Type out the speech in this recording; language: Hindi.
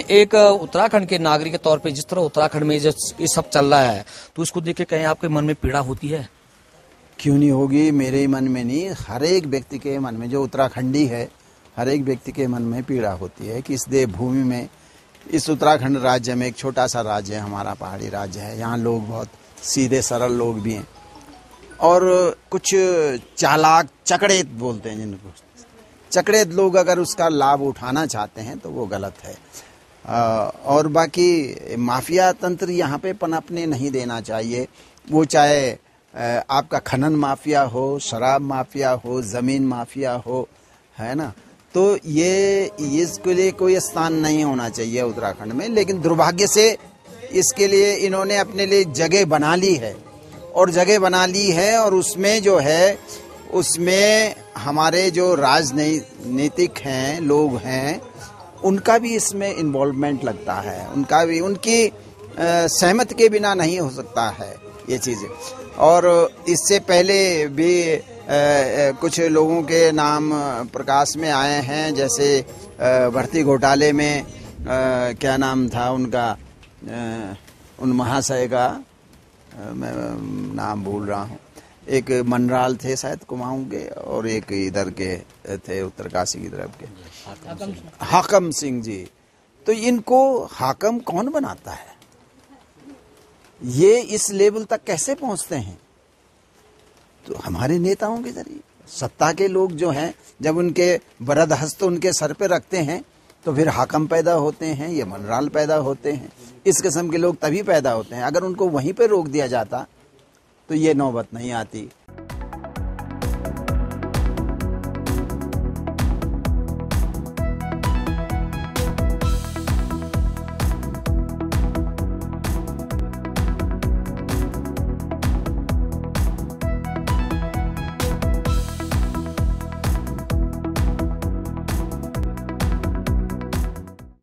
एक उत्तराखंड के नागरिक के तौर पे जिस तरह उत्तराखंड में ये सब चल रहा है तो इसको देख के कहीं आपके मन में पीड़ा होती है? क्यों नहीं होगी? मेरे मन में नहीं। हर एक व्यक्ति के मन में, जो उत्तराखंडी है, हर एक व्यक्ति के मन में पीड़ा होती है कि इस देवभूमि में, इस उत्तराखंड राज्य में एक छोटा सा राज्य है, हमारा पहाड़ी राज्य है। यहाँ लोग बहुत सीधे, सरल लोग भी हैं। और कुछ चालाक, चकड़ेत बोलते हैं जिनको। चकड़ेत लोग अगर उसका लाभ उठाना चाहते हैं तो वो गलत है। और बाकी माफिया तंत्र यहाँ पे पनपने नहीं देना चाहिए। वो चाहे आपका खनन माफिया हो, शराब माफिया हो, ज़मीन माफिया हो, है ना? तो ये, इसके लिए कोई स्थान नहीं होना चाहिए उत्तराखंड में, लेकिन दुर्भाग्य से इसके लिए इन्होंने अपने लिए जगह बना ली है। और जगह बना ली है और उसमें जो है, उसमें हमारे जो राजनीतिक हैं, लोग हैं उनका भी इसमें इन्वॉल्वमेंट लगता है। उनका भी, उनकी सहमत के बिना नहीं हो सकता है ये चीज़ें। और इससे पहले भी कुछ लोगों के नाम प्रकाश में आए हैं, जैसे भर्ती घोटाले में क्या नाम था उनका उन महाशय का मैं, नाम भूल रहा हूँ। एक मनराल थे शायद कुमाऊँ के, और एक इधर के थे उत्तरकाशी की तरफ़ के। हाकम सिंह जी तो इनको हाकम कौन बनाता है? ये इस लेवल तक कैसे पहुँचते हैं? तो हमारे नेताओं के ज़रिए। सत्ता के लोग जो हैं, जब उनके वरद हस्त उनके सर पे रखते हैं तो फिर हाकम पैदा होते हैं, ये मनराल पैदा होते हैं। इस किस्म के लोग तभी पैदा होते हैं। अगर उनको वहीं पे रोक दिया जाता तो ये नौबत नहीं आती।